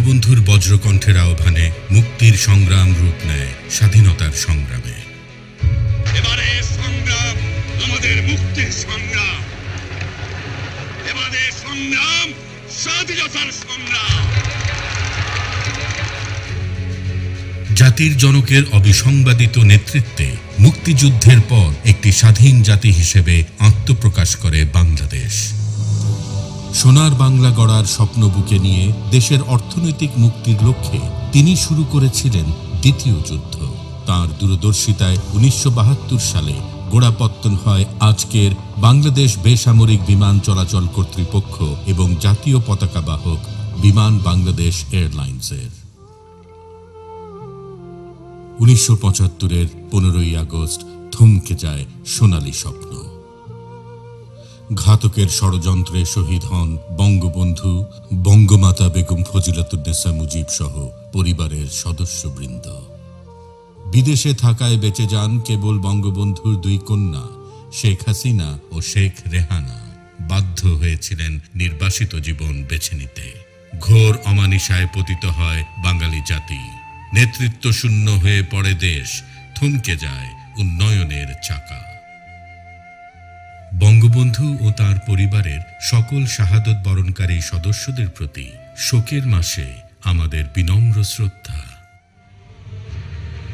বঙ্গবন্ধুর বজ্রকণ্ঠের আহ্বানে মুক্তির সংগ্রাম রূপ নেয় স্বাধীনতার সংগ্রামে। এবারে সংগ্রাম আমাদের মুক্তির সংগ্রাম। এবারে সংগ্রাম স্বাধীনতার সংগ্রাম। জাতির জনকের অবিসংবাদিত নেতৃত্বে মুক্তিযুদ্ধের পর একটি স্বাধীন জাতি হিসেবে আত্মপ্রকাশ করে বাংলাদেশ। সোনার বাংলা গড়ার স্বপ্ন বুকে নিয়ে দেশের অর্থনৈতিক মুক্তির লক্ষ্যে তিনি শুরু করেছিলেন দ্বিতীয় যুদ্ধ। তার দূরদর্শিতায় উনিশশো বাহাত্তর সালে গোড়াপত্তন হয় আজকের বাংলাদেশ বেসামরিক বিমান চলাচল কর্তৃপক্ষ এবং জাতীয় পতাকা বাহক বিমান বাংলাদেশ এয়ারলাইন্সের। উনিশশো পঁচাত্তরের পনেরোই আগস্ট থমকে যায় সোনালী স্বপ্ন। ঘাতকের ষড়যন্ত্রে শহীদ হন বঙ্গবন্ধু বঙ্গমাতা বেগম ফজিলাতুন্নেসা মুজিব সহ পরিবারের সদস্যবৃন্দ। বিদেশে থাকায় বেঁচে যান কেবল বঙ্গবন্ধুর দুই কন্যা, শেখ হাসিনা ও শেখ রেহানা। বাধ্য হয়েছিলেন নির্বাসিত জীবন বেছে নিতে। ঘোর অমানিসায় পতিত হয় বাঙালি জাতি। নেতৃত্ব শূন্য হয়ে পড়ে দেশ, থমকে যায় উন্নয়নের চাকা। বঙ্গবন্ধু ও তার পরিবারের সকল শাহাদত বরণকারী সদস্যদের প্রতি শোকের মাসে আমাদের বিনম্র শ্রদ্ধা।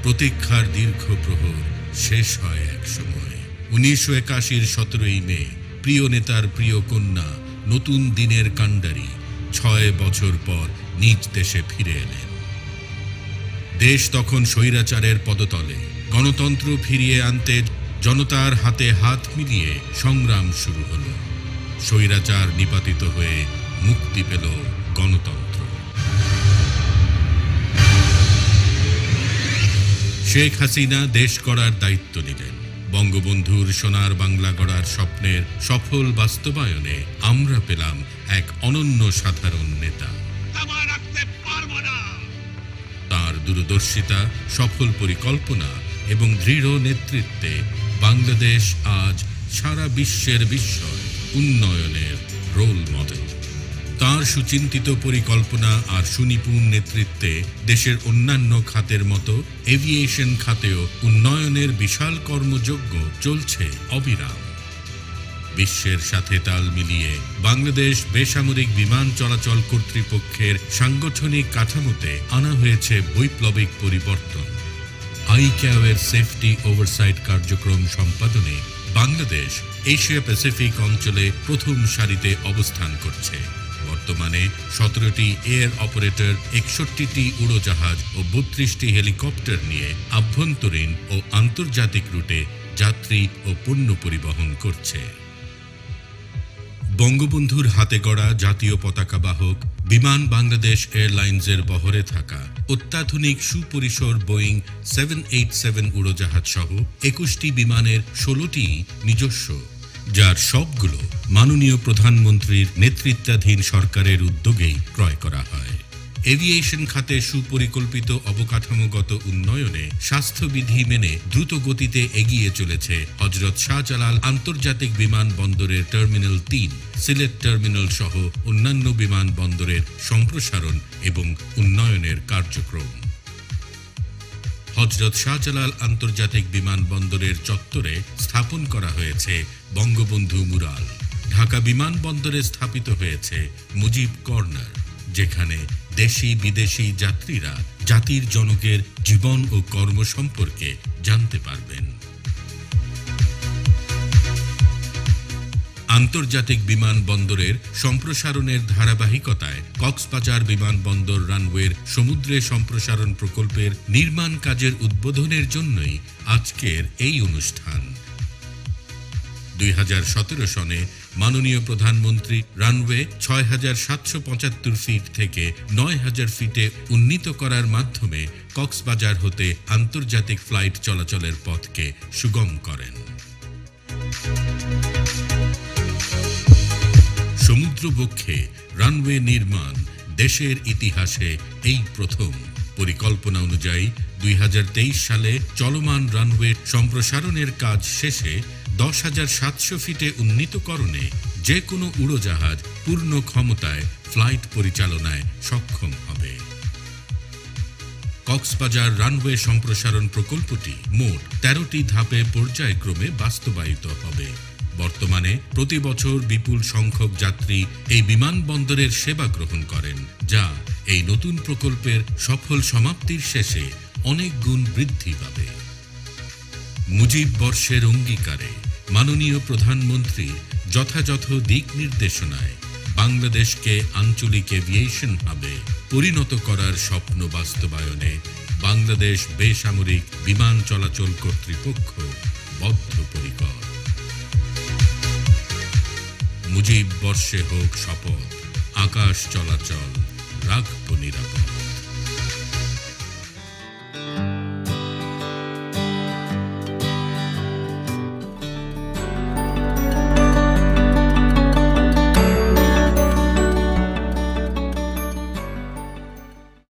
প্রতীক্ষার দীর্ঘ প্রহর শেষ হয় এক সময়। উনিশশো একাশির সতেরোই মে, প্রিয় নেতার প্রিয় কন্যা, নতুন দিনের কাণ্ডারি, ছয় বছর পর নিজ দেশে ফিরে এলেন। দেশ তখন স্বৈরাচারের পদতলে, গণতন্ত্র ফিরিয়ে আনতে জনতার হাতে হাত মিলিয়ে সংগ্রাম শুরু হলো। স্বৈরাচার নিপাতিত হয়ে মুক্তি পেল গণতন্ত্র। শেখ হাসিনা দেশ গড়ার দায়িত্ব নিলেন। বঙ্গবন্ধুর সোনার বাংলা গড়ার স্বপ্নের সফল বাস্তবায়নে আমরা পেলাম এক অনন্য সাধারণ নেতা। তার দূরদর্শিতা, সফল পরিকল্পনা এবং দৃঢ় নেতৃত্বে বাংলাদেশ আজ সারা বিশ্বের বিস্ময়, উন্নয়নের রোল মডেল তার সুচিন্তিত পরিকল্পনা আর সুনিপুণ নেতৃত্বে দেশের অন্যান্য খাতের মতো এভিয়েশন খাতেও উন্নয়নের বিশাল কর্মযজ্ঞ চলছে অবিরাম। বিশ্বের সাথে তাল মিলিয়ে বাংলাদেশ বেসামরিক বিমান চলাচল কর্তৃপক্ষের সাংগঠনিক কাঠামোতে আনা হয়েছে বৈপ্লবিক পরিবর্তন। আইক্যাওয়ের সেফটি ওভারসাইট কার্যক্রম সম্পাদনে বাংলাদেশ এশিয়া প্যাসিফিক অঞ্চলে প্রথম সারিতে অবস্থান করছে বর্তমানে সতেরোটি এয়ার অপারেটর একষট্টিটি উড়োজাহাজ ও বত্রিশটি হেলিকপ্টার নিয়ে আভ্যন্তরীণ ও আন্তর্জাতিক রুটে যাত্রী ও পণ্য পরিবহন করছে বঙ্গবন্ধুর হাতে গড়া জাতীয় পতাকা বাহক বিমান বাংলাদেশ এয়ারলাইন্সের বহরে থাকা অত্যাধুনিক সুপরিসর বোয়িং সেভেন এইট সেভেন উড়োজাহাজ সহ একুশটি বিমানের ষোলোটি নিজস্ব, যার সবগুলো মাননীয় প্রধানমন্ত্রীর নেতৃত্বাধীন সরকারের উদ্যোগেই ক্রয় করা হয়। এভিয়েশন খাতে সুপরিকল্পিত অবকাঠামোগত উন্নয়নে স্বাস্থ্যবিধি মেনে দ্রুত গতিতে এগিয়ে চলেছে হজরত শাহজালাল আন্তর্জাতিক বিমানবন্দরের টার্মিনাল তিন, সিলেট টার্মিনাল সহ অন্যান্য বিমানবন্দরের সম্প্রসারণ এবং উন্নয়নের কার্যক্রম। হজরত শাহজালাল আন্তর্জাতিক বিমানবন্দরের চত্বরে স্থাপন করা হয়েছে বঙ্গবন্ধু মুরাল। ঢাকা বিমানবন্দরে স্থাপিত হয়েছে মুজিব কর্নার। যেখানে দেশি বিদেশি যাত্রীরা জাতির জনকের জীবন ও কর্ম সম্পর্কে জানতে পারবেন। আন্তর্জাতিক বিমানবন্দরের সম্প্রসারণের ধারাবাহিকতায় কক্সবাজার বিমানবন্দর রানওয়ের সমুদ্রে সম্প্রসারণ প্রকল্পের নির্মাণ কাজের উদ্বোধনের জন্যই আজকের এই অনুষ্ঠান। দুই সনে মাননীয় প্রধানমন্ত্রী রানওয়ে ছয় হাজার সাতশো পঁচাত্তর ফিট থেকে নয় হাজার ফিটে উন্নীত করার মাধ্যমে কক্সবাজার হতে আন্তর্জাতিক ফ্লাইট চলাচলের পথকে সুগম করেন। সমুদ্রবক্ষে রানওয়ে নির্মাণ দেশের ইতিহাসে এই প্রথম। পরিকল্পনা অনুযায়ী দুই হাজার তেইশ সালে চলমান রানওয়ে সম্প্রসারণের কাজ শেষে দশ হাজার সাতশো ফিটে উন্নীতকরণে যে কোনো উড়োজাহাজ পূর্ণ ক্ষমতায় ফ্লাইট পরিচালনায় সক্ষম হবে। কক্সবাজার রানওয়ে সম্প্রসারণ প্রকল্পটি মোট তেরোটি ধাপে পর্যায়ক্রমে বাস্তবায়িত হবে। বর্তমানে প্রতি বছর বিপুল সংখ্যক যাত্রী এই বিমানবন্দরের সেবা গ্রহণ করেন, যা এই নতুন প্রকল্পের সফল সমাপ্তির শেষে অনেক গুণ বৃদ্ধি পাবে। মুজিব বর্ষের অঙ্গীকারে মাননীয় প্রধানমন্ত্রী যথাযথ দিক নির্দেশনায় বাংলাদেশকে আঞ্চলিক এভিয়েশন হাবে পরিণত করার স্বপ্ন বাস্তবায়নে বাংলাদেশ বেসামরিক বিমান চলাচল কর্তৃপক্ষ বদ্ধপরিকর। মুজিব বর্ষে হোক শপথ, আকাশ চলাচল, রাখব নিরাপদ।